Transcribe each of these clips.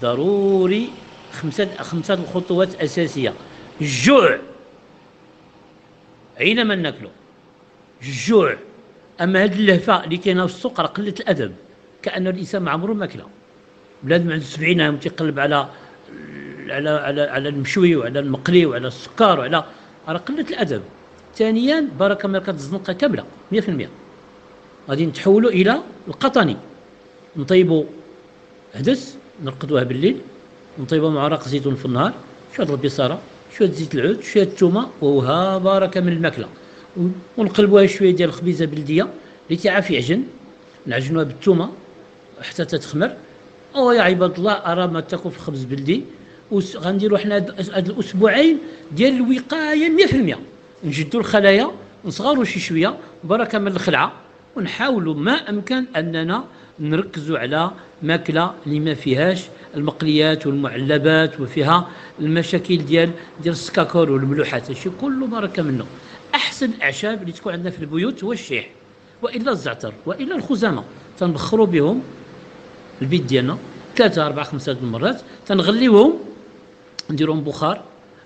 ضروري خمسة خمسة الخطوات أساسية. الجوع. أينما ناكلو؟ الجوع. أما هذه اللهفة اللي كاينة في السوق راه قلة الأدب. كأن الإنسان ما عمره ما كلا. بلاد عنده 70 عام تيقلب على على على على المشوي وعلى المقلي وعلى السكر وعلى راه قلة الأدب. ثانيا بركة ملكة الزنقة كاملة 100% غادي نتحولوا إلى القطني. نطيبوا عدس نرقدوها بالليل نطيبوا مع رق زيتون في النهار شوية البصاره شوية زيت العود شوية الثومه وها بركه من الماكلة. ونقلبوها شوية ديال الخبيزة بلدية اللي تعرف يعجن نعجنوها بالثومه حتى تتخمر. أو يا عباد الله أرى ما تاكل في خبز بلدي. غنديروا حنا هاد الأسبوعين ديال الوقاية 100% نجدوا الخلايا نصغروا شي شوية بركه من الخلعة. ونحاولوا ما أمكن أننا نركزوا على ماكلة اللي ما فيهاش المقليات والمعلبات وفيها المشاكل ديال ديال السكاكور والملوحات. هادشي كله بركه منه. أحسن الاعشاب اللي تكون عندنا في البيوت هو الشيح وإلا الزعتر وإلا الخزامة. تنبخروا بهم البيت ديالنا ثلاثة أربعة خمسة المرات تنغليوهم نديرهم بخار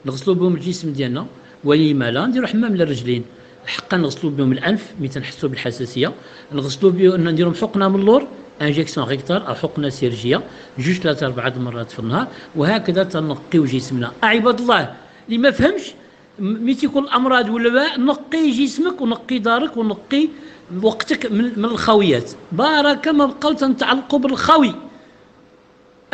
نغسلوا بهم الجسم ديالنا ولما لا نديروا حمام للرجلين حقا نغسلوا بهم الأنف ملي تنحسوا بالحساسية. نغسلوا بهم نديرهم حقنة من اللور injection rectale أو حقنه شرجيه جوج ثلاثة اربعه مرات في النهار وهكذا تنقيو جسمنا عباد الله اللي ما فهمش ملي تيكون الامراض والوباء نقي جسمك ونقي دارك ونقي وقتك من, من الخاويات بارك ما بقاو تنتعلقوا بالخاوي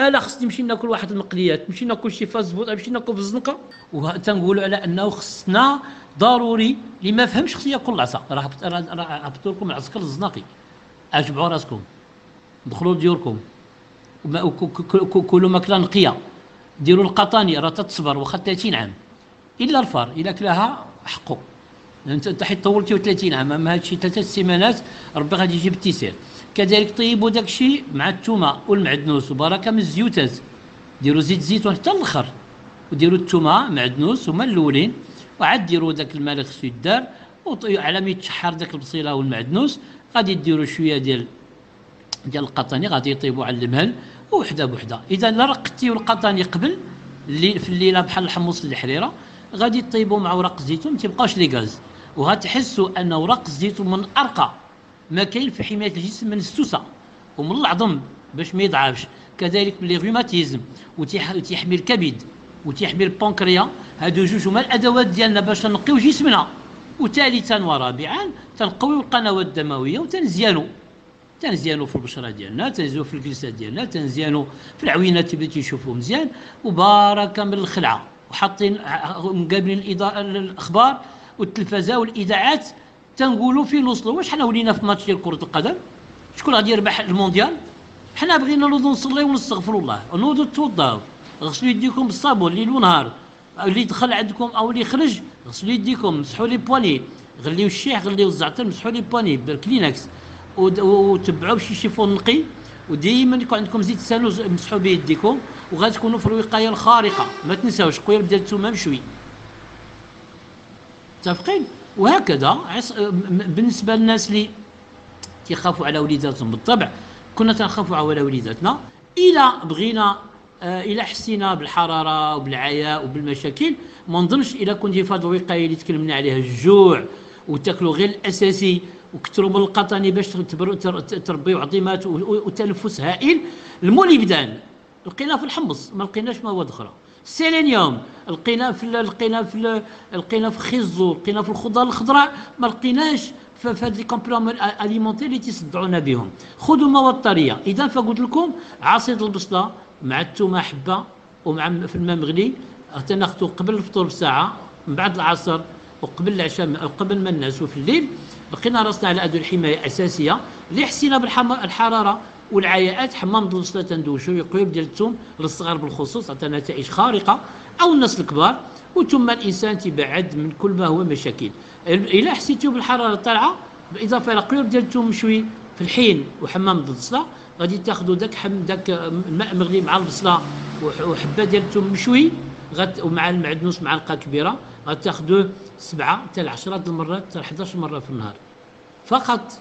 الا خصني نمشي ناكل واحد المقليات نمشي ناكل شي فازبوط نمشي ناكل في الزنقه وتنقولوا على انه خصنا ضروري اللي ما فهمش خصو ياكل العصا راه هبطوا لكم العسكر الزناقي اجبعوا راسكم دخلوا لديوركم. كلوا ماكله نقية. ديروا القطاني راه تتصبر واخا 30 عام. إلا الفار إلا كلاها حقه. انت حيت طولتي 30 عام. أما هادشي ثلاثة سيمانات ربي غادي يجيب التيسير. كذلك طيبوا داك الشيء مع الثومه والمعدنوس وبركة من الزيوتات. ديروا زيت الزيتون حتى الآخر وديروا الثومه معدنوس هما الأولين. وعاد ديروا داك الماء اللي خصو يدار على ما يتشحر داك البصيلة والمعدنوس غادي ديروا شوية ديال ديال القطاني غادي يطيبوا على المهل وحده بوحده. إذا لا رقتي القطاني قبل اللي في الليلة بحال الحمص الحريرة غادي طيبوا مع ورق الزيتون ما تيبقاوش لي غاز. وغتحسوا أن ورق الزيتون من أرقى ما كاين في حماية الجسم من السوسة. ومن العظم باش ما يضعفش. كذلك لي روماتيزم وتيحمي الكبد وتيحمي البنكريا. هادو جوج هما الأدوات ديالنا باش نقيو جسمنا. وثالثا ورابعا تنقويو القنوات الدموية وتنزيانو. تنزيانو في البشرة ديالنا تنزيانو في الجلسات ديالنا تنزيانو في العوينات اللي تيشوفوا مزيان. وبارك من الخلعة. وحاطين مقابلين الأخبار والتلفزه والإذاعات. تنقولوا فين وصلوا واش حنا ولينا في ماتش ديال كرة القدم؟ شكون غادي يربح المونديال؟ حنا بغينا نوضوا نصليو ونستغفروا الله. نوضوا توضاو غسلوا يديكم بالصابون ليل ونهار. اللي دخل عندكم أو اللي خرج غسلوا يديكم. مسحوا les poignées غليو الشيح غليو الزعتر مسحوا les poignées بال Kleenex وتبعوا بشي chiffon نقي وديما يكون عندكم زيت سانوج مسحوا به يديكم وغتكونوا في الوقاية الخارقة. ما تنساوش قوير ديال الثومه مشوي متفقين؟ وهكذا بالنسبة للناس اللي تيخافوا على وليداتهم بالطبع كنا تنخافوا على وليداتنا. إلى بغينا آه، إلى حسينا بالحرارة وبالعياء وبالمشاكل ما نظنش إلى كنتي في هذه الوقاية اللي تكلمنا عليها الجوع وتاكلوا غير الأساسي. وكثروا من القطني باش تربيوا عظيمات وتنفس هائل ال molybdène لقينا في الحمص ما لقيناش مواد أخرى. السيلينيوم لقينا في لقينا في لقينا في خيزو لقينا في الخضار الخضراء. ما لقيناش في هاد les compléments alimentaires اللي تيصدعونا بهم. خذوا المواد الطريه إذا فقلت لكم عصير البصله مع الثومه حبة ومع في الماء مغلي. تناخذوا قبل الفطور بساعة من بعد العصر وقبل العشاء قبل ما الناس في الليل. لقينا راسنا على هذه الحماية اساسيه اللي حسينا بالحراره والعياءات حمام الوصله تندوشو يقيب ديال الثوم للصغار بالخصوص عطى نتائج خارقة أو الناس الكبار وثم الإنسان تبعد من كل ما هو مشاكل. إلا حسيتوا بالحرارة طالعه بالاضافه إلى قيور ديال الثوم مشوي في الحين وحمام البصله غادي تاخذوا داك حم داك الماء مغلي مع البصلة وحبة ديال الثوم مشوي ومع المعدنوس معلقة كبيرة. غتاخذوه سبعة حتى 10 المرات حتى 11 مرة في النهار. فقط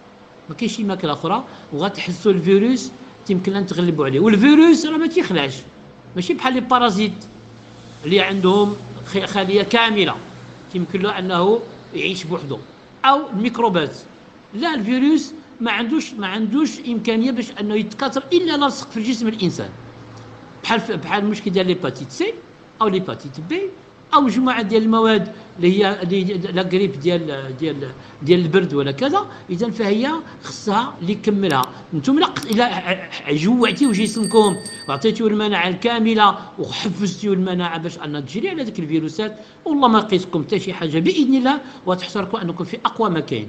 ما كاينش شي ماكلة أخرى وغتحسوا الفيروس يمكن أن تغلبوا عليه. والفيروس راه ما تيخلعش. ماشي بحال لي بارازيت اللي عندهم خلية كاملة يمكن له أنه يعيش بوحده أو الميكروبات. لا الفيروس ما عندوش ما عندوش إمكانية باش أنه يتكاثر إلا لاصق في الجسم الإنسان. بحال بحال المشكل ديال l'hépatite C أو l'hépatite B. أو مجموعه ديال المواد اللي هي la grippe ديال ديال ديال البرد ولا كذا اذا فهي خصها اللي يكملها. أنتم إلا جوعتيو جسمكم وعطيتيو المناعة الكاملة وحفزتيو المناعة باش أن تجري على ذيك الفيروسات والله ما لقيتكم حتى شي حاجة بإذن الله وتحصركم أنكم في أقوى مكان.